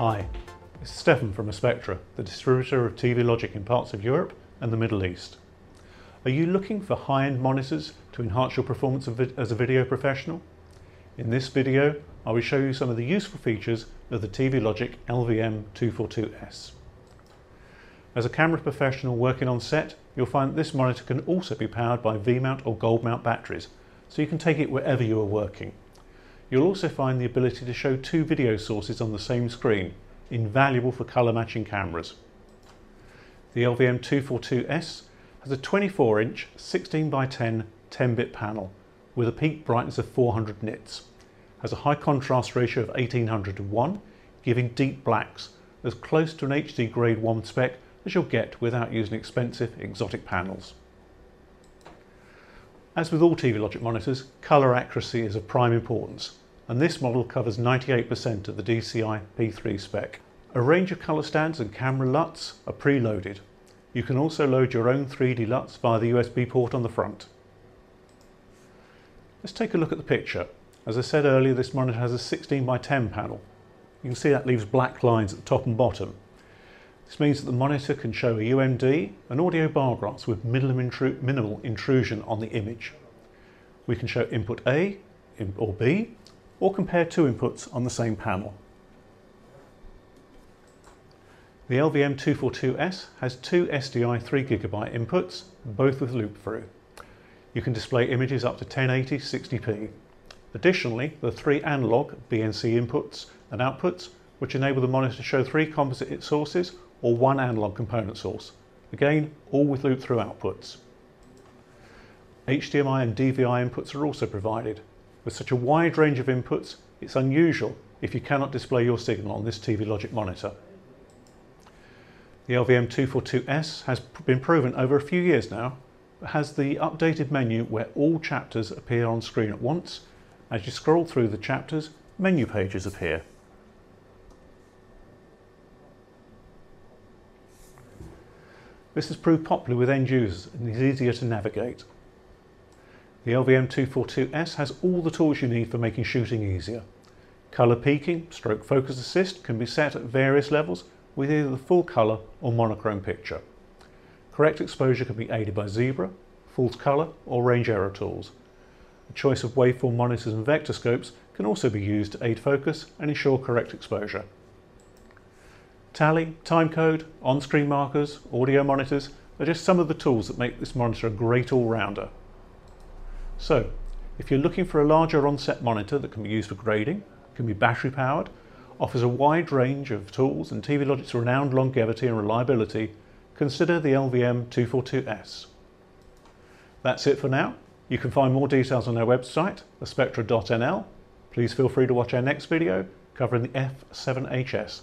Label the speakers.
Speaker 1: Hi, this is Stefan from Aspectra, the distributor of TV Logic in parts of Europe and the Middle East. Are you looking for high-end monitors to enhance your performance as a video professional? In this video, I will show you some of the useful features of the TV Logic LVM242S. As a camera professional working on set, you'll find that this monitor can also be powered by V-mount or gold mount batteries, so you can take it wherever you are working. You'll also find the ability to show two video sources on the same screen, invaluable for colour matching cameras. The LVM242S has a 24 inch 16 by 10 10-bit panel with a peak brightness of 400 nits, has a high contrast ratio of 1800 to 1, giving deep blacks, as close to an HD grade 1 spec as you'll get without using expensive exotic panels. As with all TV Logic monitors, colour accuracy is of prime importance, and this model covers 98% of the DCI P3 spec. A range of colour stands and camera LUTs are preloaded. You can also load your own 3D LUTs via the USB port on the front. Let's take a look at the picture. As I said earlier, this monitor has a 16 by 10 panel. You can see that leaves black lines at the top and bottom. This means that the monitor can show a UMD and audio bar graphs with minimal intrusion on the image. We can show input A or B or compare two inputs on the same panel. The LVM242S has two SDI 3GB inputs, both with loop-through. You can display images up to 1080 60p. Additionally, the three analog BNC inputs and outputs, which enable the monitor to show three composite sources or one analog component source. Again, all with loop-through outputs. HDMI and DVI inputs are also provided. With such a wide range of inputs, it's unusual if you cannot display your signal on this TV Logic monitor. The LVM242S has been proven over a few years now, has the updated menu where all chapters appear on screen at once. As you scroll through the chapters, menu pages appear. This has proved popular with end users and is easier to navigate. The LVM242S has all the tools you need for making shooting easier. Colour peaking, stroke focus assist can be set at various levels with either the full colour or monochrome picture. Correct exposure can be aided by Zebra, false colour or range error tools. A choice of waveform monitors and vector scopes can also be used to aid focus and ensure correct exposure. Tally, timecode, on-screen markers, audio monitors are just some of the tools that make this monitor a great all-rounder. So, if you're looking for a larger on-set monitor that can be used for grading, can be battery powered, offers a wide range of tools and TV Logic's renowned longevity and reliability, consider the LVM242S. That's it for now. You can find more details on our website, aspectra.nl. Please feel free to watch our next video covering the F7HS.